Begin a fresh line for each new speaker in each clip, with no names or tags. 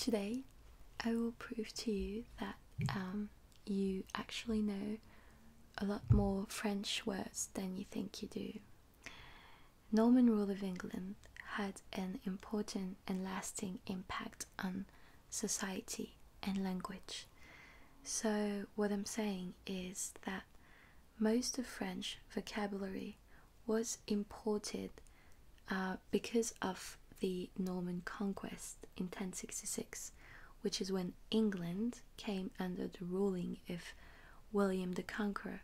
today I will prove to you that um, you actually know a lot more French words than you think you do. Norman rule of England had an important and lasting impact on society and language. So, what I'm saying is that most of French vocabulary was imported uh, because of the Norman conquest in 1066, which is when England came under the ruling of William the Conqueror.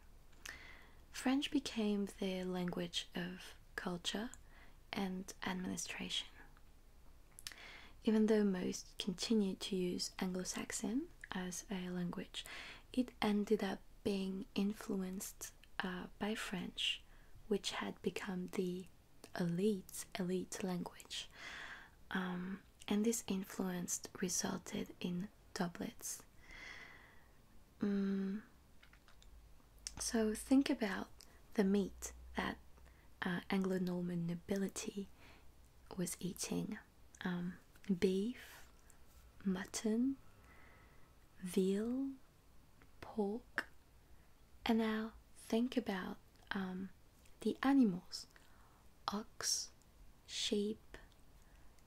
French became the language of culture and administration. Even though most continued to use Anglo Saxon as a language, it ended up being influenced uh, by French, which had become the elite elite language. Um, and this influence resulted in doublets. Mm. So think about the meat that uh, Anglo-Norman nobility was eating: um, beef, mutton, veal, pork, and now think about um, the animals: ox, sheep,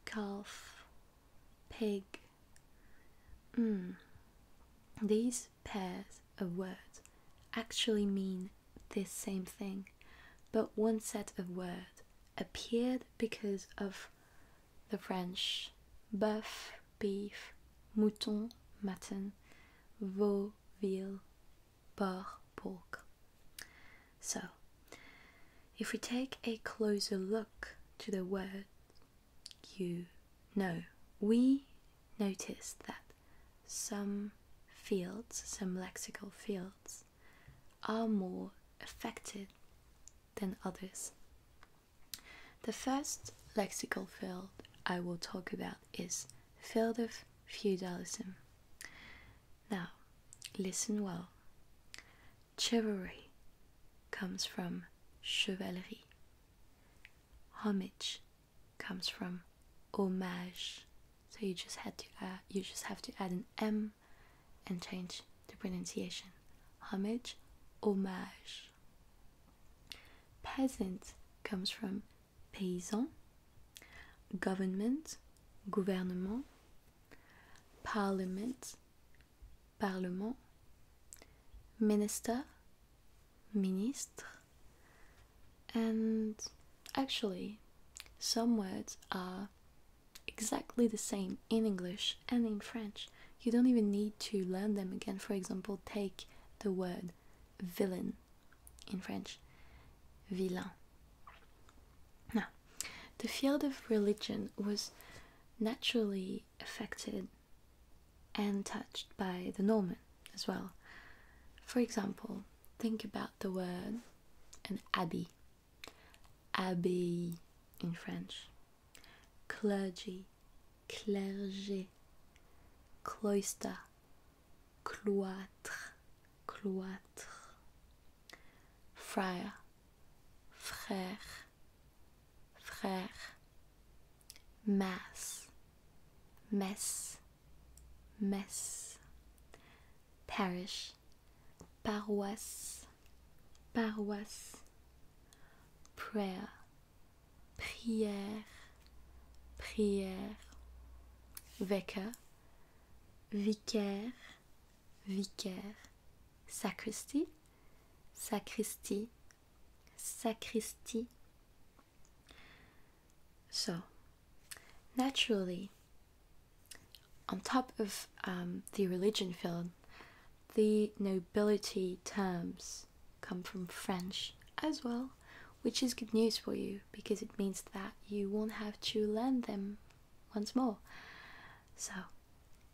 calf, pig. Mm. These pairs of words actually mean the same thing, but one set of words appeared because of the French bœuf, beef, mouton, mutton, veau, veal, porc, pork. So, if we take a closer look to the word you know, we notice that some fields, some lexical fields, are more affected than others. The first lexical field I will talk about is field of feudalism. Now, listen well. Chivalry comes from chevalerie. Homage comes from homage. So you just had to add, you just have to add an M and change the pronunciation. Homage, homage. Peasant comes from paysan. Government, gouvernement. Parliament, parlement. Minister, ministre. And actually, some words are exactly the same in English and in French. You don't even need to learn them again. For example, take the word villain in French, vilain. Now, the field of religion was naturally affected and touched by the Norman as well. For example, think about the word an abbey, abbey in French, clergy, clergé, cloister, cloître, cloître, frère, frère, frère, mass, messe, messe, parish, paroisse, paroisse, prayer, prière, prière, vicar, vicaire, vicaire, sacristie, sacristie, sacristie. So, naturally, on top of um, the religion field, the nobility terms come from French as well, which is good news for you because it means that you won't have to learn them once more. So,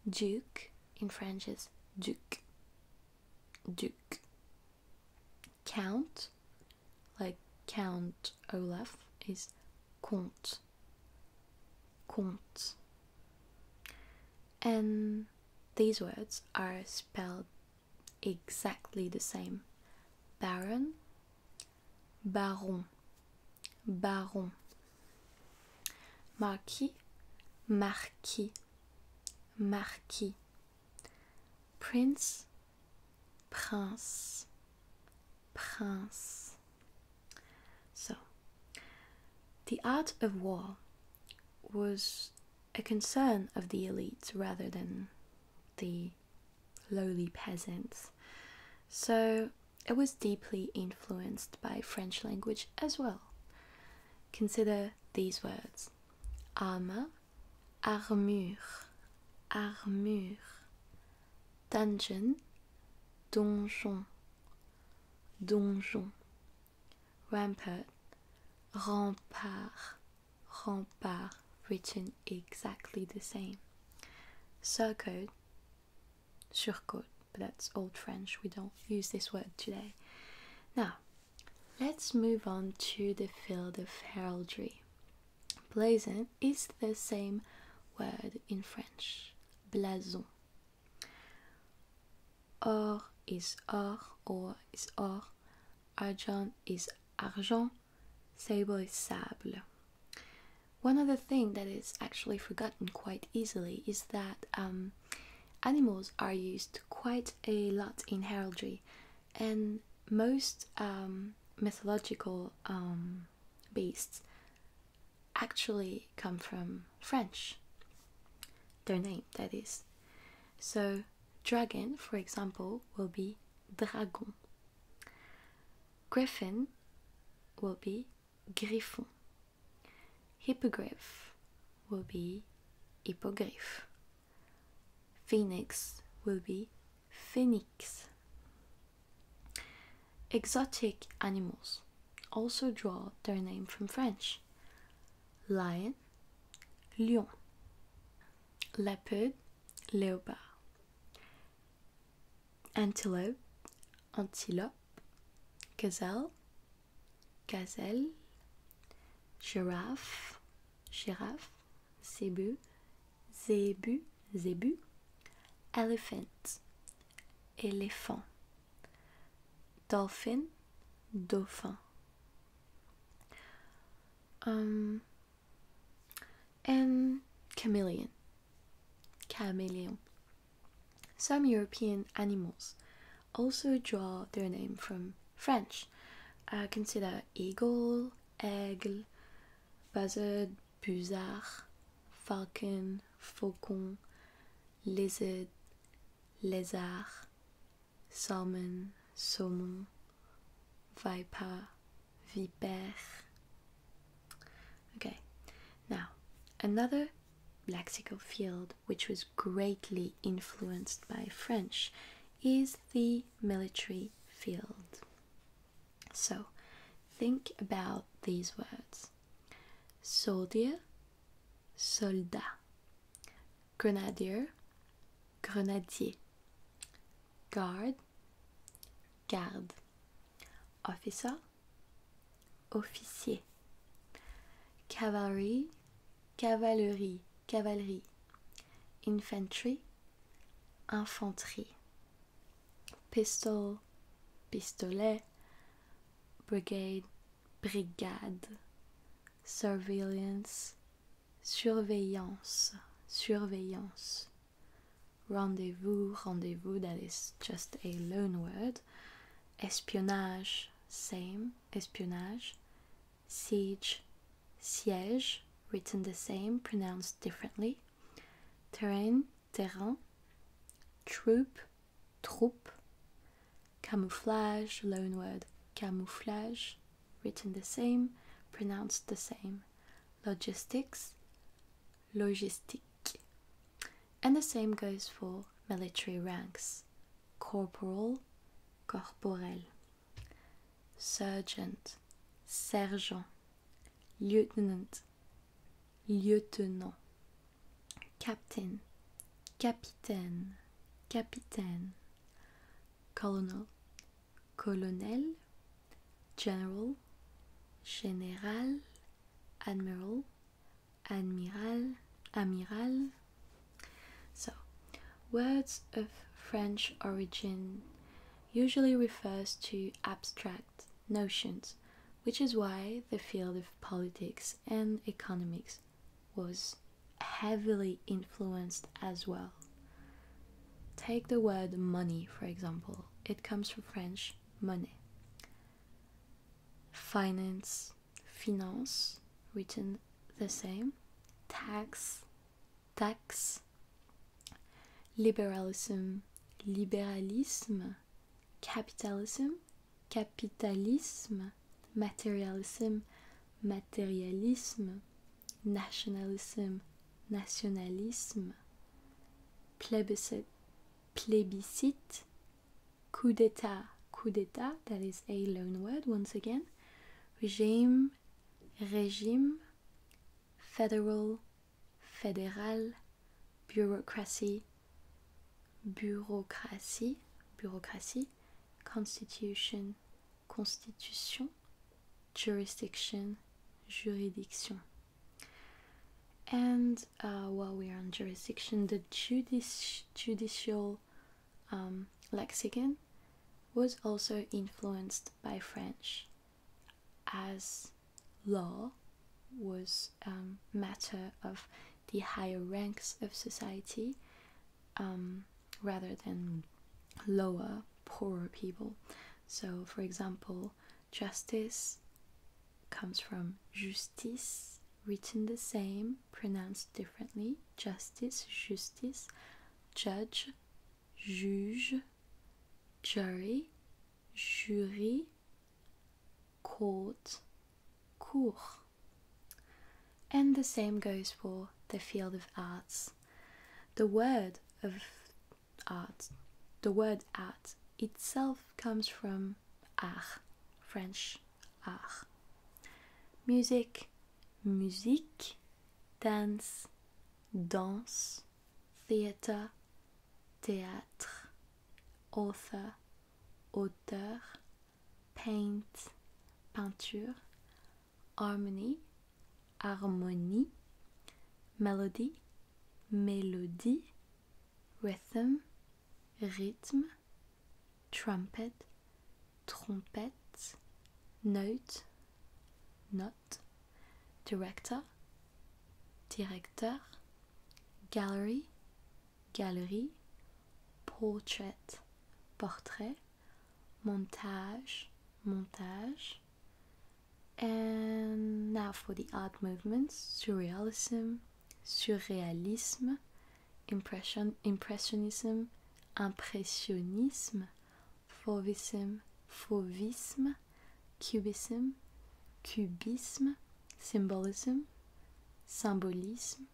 duke in French is duc, duc. Count, like Count Olaf, is comte, comte. And these words are spelled exactly the same. Baron, baron, baron. Marquis, marquis, marquis, prince, prince, prince. So, the art of war was a concern of the elites rather than the lowly peasants. So, it was deeply influenced by French language as well. Consider these words. Armor, armure, armure, dungeon, donjon, donjon, rampart, rempart, rempart, written exactly the same. Surcoat, surcoat, but that's old French, we don't use this word today. Now, let's move on to the field of heraldry. Blazon is the same word in French, blason. Or is or, or is or, argent is argent, sable is sable. One other thing that is actually forgotten quite easily is that um, animals are used quite a lot in heraldry, and most um, mythological um, beasts actually come from French. Their name, that is. So, dragon, for example, will be dragon. Griffin will be griffon. Hippogriff will be hippogriff. Phoenix will be phoenix. Exotic animals also draw their name from French. Lion, lion. Leopard, léopard. Antelope, antelope. Gazelle, gazelle. Giraffe, giraffe. Zebu, zebu, zebu. Elephant, éléphant. Dolphin, dauphin. Um, and chameleon, chameleon. Some European animals also draw their name from French. Uh, consider eagle, aigle, buzzard, busard, falcon, faucon, lizard, lézard, salmon, saumon, viper, vipère. Okay, now another lexical field which was greatly influenced by French is the military field. So think about these words soldier, soldat, grenadier, grenadier, guard, garde, officer, officier, cavalry, cavalerie, cavalerie, infantry, infanterie, pistol, pistolet, brigade, brigade, surveillance, surveillance, surveillance, rendezvous, rendezvous, that is just a loan word, espionnage, same, espionnage, siege, siège, written the same, pronounced differently, terrain, terrain, troop, troupe, camouflage, loan word, camouflage, written the same, pronounced the same, logistics, logistique. And the same goes for military ranks corporal, corporel, sergeant, sergent, lieutenant, lieutenant, captain, capitaine, capitaine, colonel, colonel, general, général, admiral, admiral, amiral. Words of French origin usually refers to abstract notions, which is why the field of politics and economics was heavily influenced as well. Take the word money, for example, it comes from French money. Finance, finance, written the same. Tax, tax. Liberalism, libéralisme. Capitalism, capitalisme. Materialism, matérialisme, nationalism, nationalisme, plébiscite, plébiscite, coup d'état, coup d'état, that is a loan word once again, regime, régime, federal, fédéral, bureaucracy, bureaucratie, bureaucratie, constitution, constitution, jurisdiction, juridiction. And uh, while we are on jurisdiction, the judici- judicial um, lexicon was also influenced by French, as law was um, matter of the higher ranks of society um, rather than lower, poorer people. So, for example, justice comes from justice, written the same, pronounced differently. Justice, justice, judge, juge, jury, jury, court, cour. And the same goes for the field of arts. The word of art, the word art itself comes from art, French art. Music, musique, dance, danse, theatre, théâtre, author, auteur, paint, peinture, harmony, harmonie, melody, mélodie, rhythm, rythme, trumpet, trompette, note, note, director, directeur, gallery, galerie, portrait, portrait, montage, montage. And now for the art movements surrealism, surrealisme, impression, impressionism, impressionisme, fauvisme, fauvisme, cubism, cubisme, symbolism, symbolisme,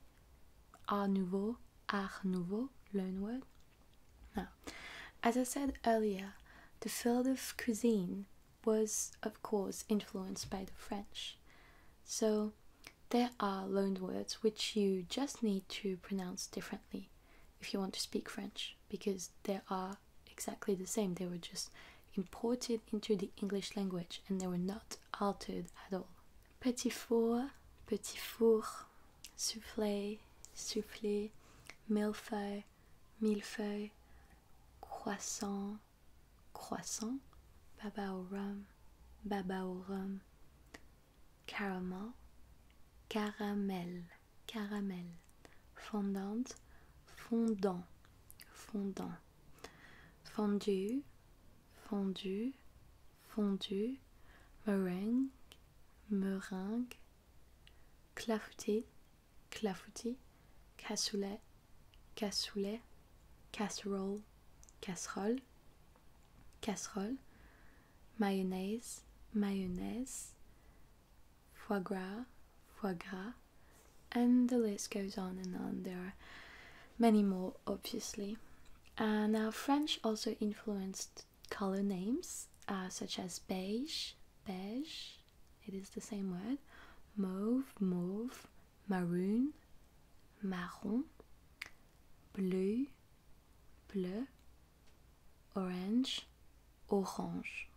art nouveau, art nouveau, learn word. Now, as I said earlier, the field of cuisine was, of course, influenced by the French. So, there are loaned words which you just need to pronounce differently if you want to speak French because they are exactly the same. They were just imported into the English language and they were not altered at all. Petit four, petit four, soufflé, soufflé, millefeuille, millefeuille, croissant, croissant, baba au rhum, baba au rhum, caramel, caramel, caramel, fondante, fondant, fondant, fondu, fondu, fondu, meringue, meringue, clafoutis, clafoutis, cassoulet, cassoulet, casserole, casserole, casserole, mayonnaise, mayonnaise, foie gras, foie gras, and the list goes on and on. There are many more, obviously. Uh, now, French also influenced color names uh, such as beige, beige, it is the same word, mauve, mauve, maroon, marron, bleu, bleu, orange, orange,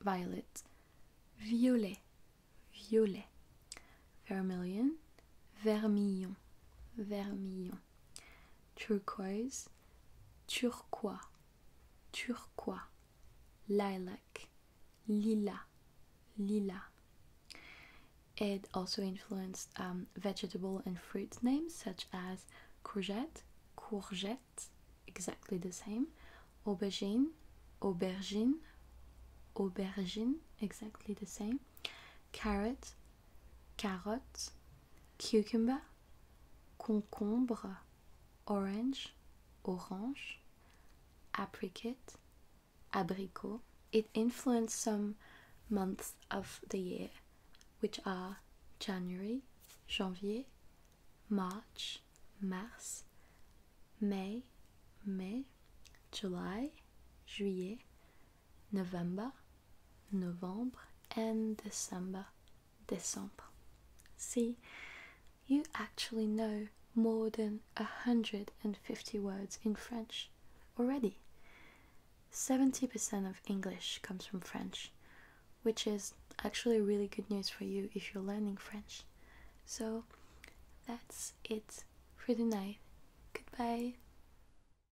violet, violet, violet, vermilion, vermillon, vermillon, turquoise, turquoise, turquoise, lilac, lila, lila. it also influenced um, vegetable and fruit names such as courgette, courgette, exactly the same, aubergine, aubergine, aubergine, exactly the same, carrot, carotte, cucumber, concombre, orange, orange, apricot, abricot. It influenced some months of the year, which are January, janvier, March, mars, May, May, July, juillet, November, Novembre, and December, December. See, you actually know more than a hundred and fifty words in French already. 70% of English comes from French, which is actually really good news for you if you're learning French. So that's it for tonight. Goodbye.